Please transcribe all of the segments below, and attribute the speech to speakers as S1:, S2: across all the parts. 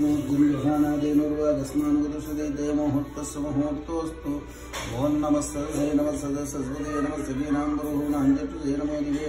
S1: गुरुहानादेनुर्वागस्मानुगदुषदे देवमुहूर्तस्य मुहूर्तोऽस्तु ॐ नमः सदसे नमः सदसस्वदे नमः सजीनां गुरुहूनाञ्जटुदे नमो दिवे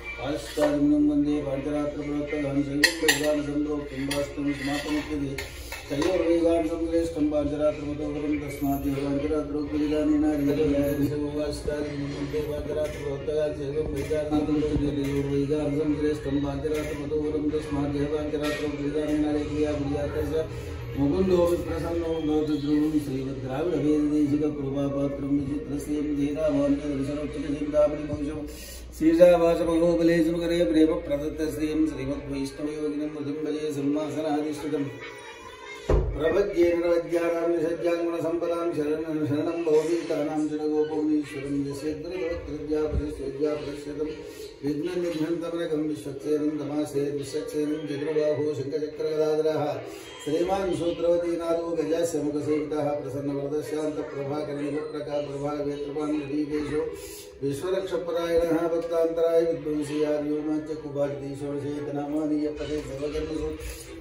S1: वाजिष्ठादिमुनिं वंदे पाञ्चरात्रप्रवर्तकं शैवं वैदानसन्दोक्तं वास्तवं समापमुच्यते तयोर्वेगान् संश्रेष्ठं पाञ्चरात्रमतोपरं तस्मात् पाञ्चरात्रप्रवर्तकान् संश्रेष्ठं पाञ्चरात्रमतोपरं तस्मात् पाञ्चरात्रप्रवर्तकान् मुकुन्दो प्रसन्नो भवतु ध्रुवं श्रीमद्द्राविडवेददेशिककृपापात्रं विचित्रस्यं धीरामान्यदर्शनोच्चकचिन्तामणिमंशं शीर्षावासमहोबलेशुकरे प्रेम प्रदत्तश्रियं श्रीमद्वैष्णवयोगिनं मृदुं भजे सिंहासनाधिष्ठितम् प्रपद्ये परिष्यतं विघ्ननिघ्नन्तमनकं विश्वक्सेनं तमासे विश्वक्सेनं चतुर्बाहो शङ्खचक्रगदाधरः श्रीमान् सूत्रवतीनादो गजास्य मुखसेवितः प्रसन्नवरदशान्तप्रभाकरणिप्रकाप्रभावेत्रपान् ऋषिकेशो विश्वरक्षपरायणः, भक्तान्तराय विद्वंसीयार्योमाच्च कुभारतीशोषेतनामानीयपदे सर्वकर्मसु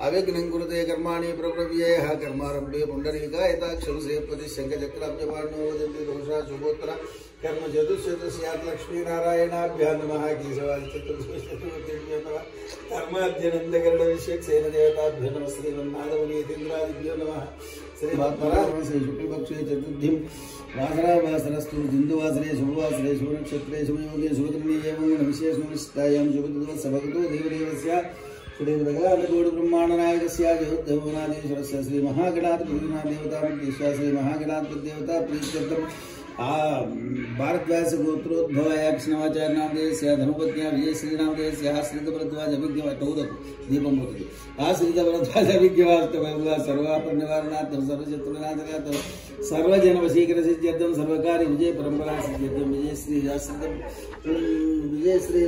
S1: अविघ्नं कुरुते कर्माणि प्रप्रव्ययः कर्मारम्भे पुण्डरीकायताक्षरसेपति शङ्खचक्राब्जपाण्यो वदन्ति दोषा शुभोत्तरा कर्म चतुश्चतुस्यात् लक्ष्मीनारायणाभ्यां नमः केशवादिचतुर्भ्यो नमः। कर्माद्यनन्दकरणविषयक्सेन देवताभ्यो नमः श्रीमन्नादमुनीतीन्द्रादिभ्यो नमः। श्रीमत्परामसे शुक्लपक्षे चतुर्थिं वासरावासरस्तु बिन्दुवासरे शुभवासरे शुभनक्षत्रे शुभयोगे शुभकर्णे एवं विशेषनिष्ठायां शुभदिवस भगतो देवदेवस्य श्रीमृगालगोडब्रह्माण्डनायकस्य देवनादेश्वरस्य श्रीमहागणाधिपतिना देवतामुद्दिश्य श्रीमहागणाधिपतिदेवता प्रीत्यर्थम् आ भारद्वास गोत्रोद्भवायाक्षणवाचार्य नामदेस्य धनुपत्न्या विजय श्रीनामदेस्य श्रीतभरद्वाज अभिज्ञवटौदक दीपं भवति आश्रितभरद्वाज अभिज्ञवाष्टभरद्वाज सर्वापन्निवारणार्थं सर्वशत्रुनाथनाथं सर्वजनवशीकरसिद्ध्यर्थं विजय परम्परा सिद्ध्यर्थं विजयश्री विजयश्री।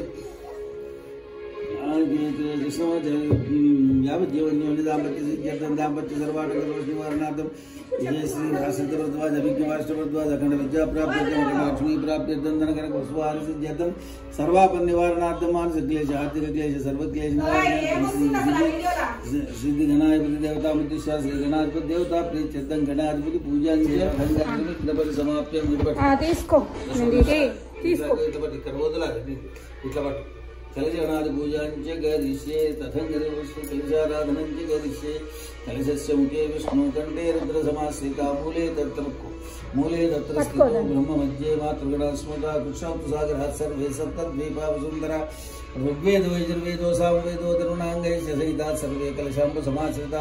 S1: यावज्जीवन्योनिदाम्पत्यसिद्ध्यर्थं दाम्पत्यसर्वाटकदोषनिवारणार्थं श्रीरासद्रद्वाजभिज्ञवाष्टवद्वाजखण्डलज्जाप्राप्त्यर्थं धनकरकुस्वारिसिद्ध्यर्थं सर्वापन्निवारणार्थं मानसक्लेश आर्थिकक्लेश सर्वक्लेशनिवारणार्थं सिद्धिघनाधिपतिदेवतामुद्दिश्य श्रीगणाधिपतिदेवता प्रीत्यर्थं गणाधिपति पूजाञ्च परिसमाप्य इट्ला पट्టు कलशनादिपूजाञ्च करिष्ये तथङ्गरिवस्य कलशाराधनञ्च करिष्ये कलशस्य मुखे विष्णु कण्ठे रुद्रसमाश्रिता मूले तत्र मूले तत्र स्थितो ब्रह्ममध्ये मातृगणा स्मृता सर्वे सप्तद्वीपा ऋग्वेदो यजुर्वेदो सामवेदो तरुणाङ्गैश्च सहितात् सर्वे कलशाम्बुसमाश्रिता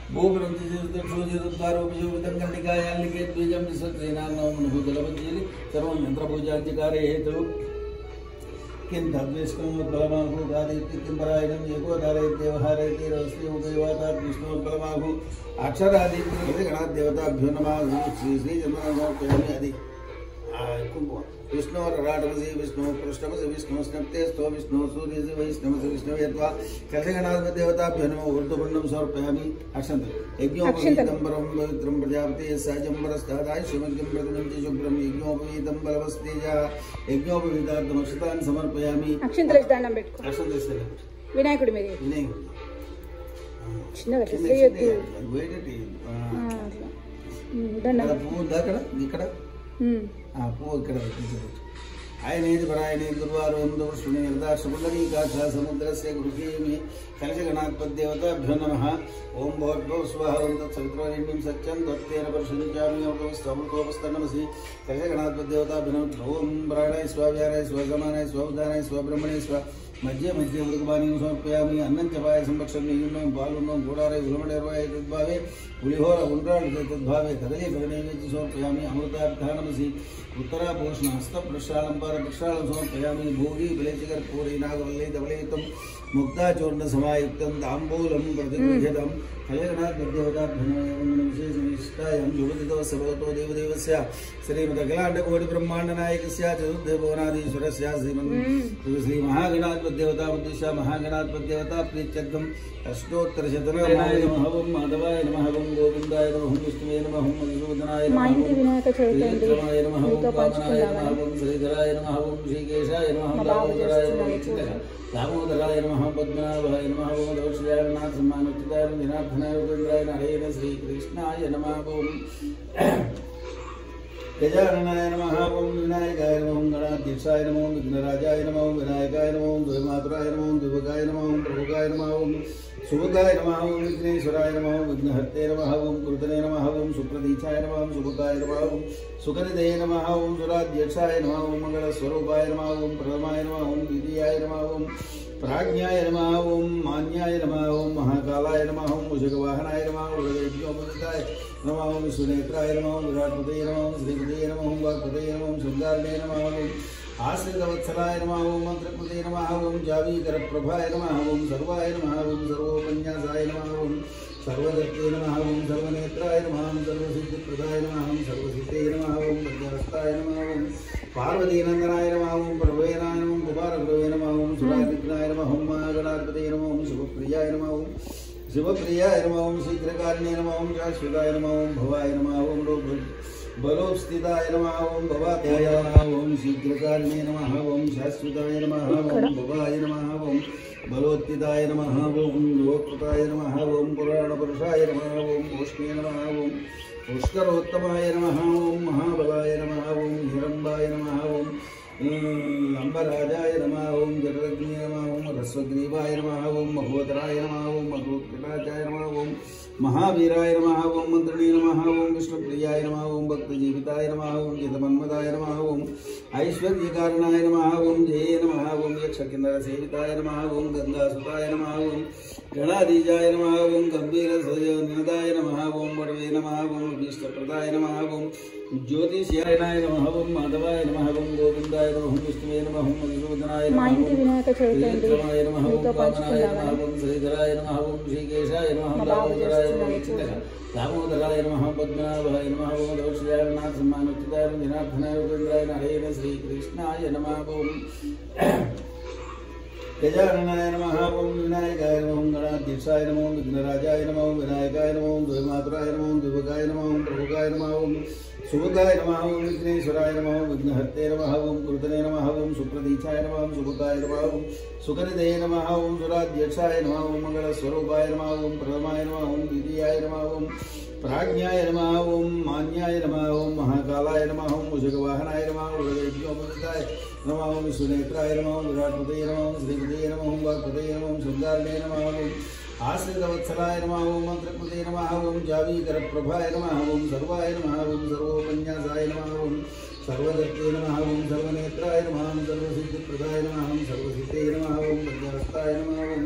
S1: वो ग्रंथि से बीजमेनाजलि सर्व यंत्रपूजाधिकारे हेतु किं धव्यस्कमबलमाहुगादीति किं परायणं एकोधारयत्यवहारयति रस्योगैवाता विष्णुबलमाहु अक्षरादीति गणादेवताभ्यो नमः श्री श्रीजन्मनामादि जन्मनामोपयामि आदि कुम्भः विष्णोरराटमसि विष्णु पृष्ठमसि विष्णु स्नप्ते स्तो विष्णु सूर्यसि वैष्णवसि विष्णवे यत्वा कलशगणाधिपदेवताभ्यो नमः ऊर्ध्वपुण्डं समर्पयामि अक्षन्त यज्ञोपवीतं परं पवित्रं प्रजापति यस्साजम्बरस्तादाय श्रीमद्गं प्रतिमन्ति शुभ्रं यज्ञोपवीतं बलवस्तेजः यज्ञोपवीतार्थमक्षतान् समर्पयामि
S2: అక్షింతలు వేసి దండం పెట్టుకో
S1: అక్షంత
S2: వినాయకుడి మీద
S1: వినాయకుడు
S2: చిన్నగా అట్లా చేయొద్దు
S1: వేడటి ఆ,
S2: అట్లా ఉమ్, దండం పువ్వు
S1: ఉందా అక్కడ ఇక్కడ आपको करवाई की ज़रूरत आयनेजरायणे गुरुवारोंदो श्रुणीर्दाक्षपुल्लरीकाक्षा समुद्रस्य गुरुकीमि कलशगणात्पद्देवताभ्यो नमः ॐ भोर्भो स्वाहा ॐ तत्सवित्रोरिण्यं सत्यं त्वत्तेन परिषञ्चामि योगस्तमृतोपस्तनमसि कलशगणात्पद्देवताभ्यो नमः स्वब्रह्मणे स्व मध्य मध्य उड़कानी अन्न चपायसं बालुन्वे पुलिहोर उद्भावे कदली गगणी सोर्पया अमृतासी उत्तराभूषण हस्त प्रक्षापार प्रक्षा सोर्पया भूवि बिलचिकर्पूरीनागवल्लैधवलयुत मुक्ताचूर्ण सयुक्त तांबूल प्रतिगृहतम कलेगणाधनमेंशेषनिष्ठायाुभदिवसो देवदेव श्रीमदखिलांडकोटिब्रह्मांडनायक से हम्म। श्रीमहागणा देवता बुद्धिशा महागणाधिपत देवता प्रीत्यर्थम अष्टोत्तरशतनामाय नमः ओम माधवाय नमः ओम गोविंदाय नमः ओम विष्णुवे नम हम मधुसूदनाय नम हम
S2: विनायक चतुर्थी
S1: नमः ओम पावनाय नमः श्रीधराय नम हम श्रीकेशाय नम हम दामोदराय नम दामोदराय नम हम पद्मनाभाय नम नमः ओम दौक्षयानाथ नम जनार्दनाय गोविंदाय नम श्री कृष्णाय नमः ओम गजाननाय नमः ओम विनायकाय नमः ओम गणाधीशाय नमः ओम विघ्नराजाय नमः ओम विनायकाय नमः ओम द्वयमातुराय नमः ओम दिवकाय नमः ओम प्रभुकाय नमः ओम सुभगाय नमः विघ्नेश्वराय नमः विघ्नहर्ते नमः ओम नमः सुप्रदीक्षाय नमः सुभगाय नमः ओम नमः सुराध्यक्षाय नमः मंगलस्वरूपाय नमः प्रथमाय नमः द्वितीयाय नमः प्राज्ञाय नमः मान्याय नमः महाकालाय नमः ओम नमः ओम उषगयज्ञोपदिताय नमः विश्वनेत्राय नमः विराटपतये नमः श्रीपतये नमः वाक्पतये नमः सुन्दारणे नमः ओम आश्रितवत्सलाय नमः ओम मन्त्रकृते नमः ओम जावीकरप्रभाय नमः ओम सर्वाय नमः ओम सर्वोपन्यासाय नमः ओम सर्वदत्ते नमः ओम सर्वनेत्राय नमः ओम सर्वसिद्धिप्रदाय नमः ओम सर्वसिद्धे नमः ओम प्रज्ञास्ताय नमः ओम पार्वतीनंदनाय नमः ओम प्रभवेनाय नमः कुमारप्रभवे नमः ओम सुरादिग्नाय नमः ओम महागणाधिपतये नमः ओम शुभप्रियाय नमः ओम शिवप्रिया नम ओं शीघ्रकारिणे नम ओं शाश्वताय नम ओं भवाय नम ओं लोक नम ओं भवाध्याय ओं शीघ्रकारिणे नम ओं शाश्वताय नम ओं भवाय नम ओं बलोत्थिताय नम ओं लोकृताय नम ओं पुराणपुरुषाय नम ओं ओष्णे नम ओं पुष्करोत्तमाय नम ओं महाबलाय नम ओं हिरंबाय नम ओं अंबराजाय नम ओं जगदग्नि नम ओं रस्वग्रीवाय नम ओं महोदराय नम कटाचाय नमः ओम महावीराय नमः ओम मंत्रिणे नमः ओम विष्णुप्रियाय नमः ओम भक्तजीविताय नमः ओम जितमन्मदाय नमः ओम ऐश्वर्यकारणाय नमः ओम जय नमः ओम यक्षकिन्नरसेविताय नमः ओम गङ्गासुताय नमः ओम गणाधीजाय नमः ओम गम्भीरसजनिताय नमः ओम वडवे नमः ओम विष्णुप्रदाय नमः ओम ज्योतिष्याय नम ओं माधवाय नम ओं गोविंदाय नम ओं विष्णुवे नम नमः ओं विनायकाय नमः गणाध्यक्षाय नमः नमः विनायकाय नमः नमः द्विभकाय प्रभुकाय नमः सुबुद्धाय नमः ओम विघ्नेश्वराय नमः ओम विघ्नहर्ते नमः ओम कृतने नमः ओम सुप्रदीक्षाय नमः ओम सुभगाय नमः ओम सुखनिधे नमः ओम सुराध्यक्षाय नमः ओम मंगलस्वरूपाय नमः ओम प्रथमाय नमः ओम द्वितीयाय नमः ओम प्राज्ञाय नमः ओम मान्याय नमः ओम महाकालाय नमः ओम उजगवाहनाय नमः ओम उजगविद्योपदिताय नमः ओम विश्वनेत्राय नमः ओम विराटपतये नमः ओम श्रीपतये नमः ओम वाक्पतये नमः ओम संदारणे नमः ओम आश्रितवत्सलाय नमः ओम मन्त्रकृते नमः ओम जावीकरप्रभाय नमः ओम सर्वाय नमः ओम सर्वोपन्यासाय नमः ओम सर्वदत्ते नमः ओम सर्वनेत्राय नमः ओम सर्वसिद्धिप्रदाय नमः ओम सर्वसिद्धे नमः ओम प्रज्ञास्ताय नमः ओम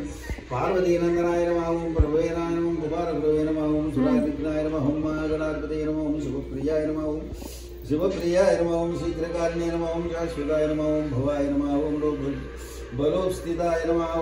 S1: पार्वतीनन्दनाय नमः ओम भवाय नमः ओम लोक बलोपस्थिताय नमः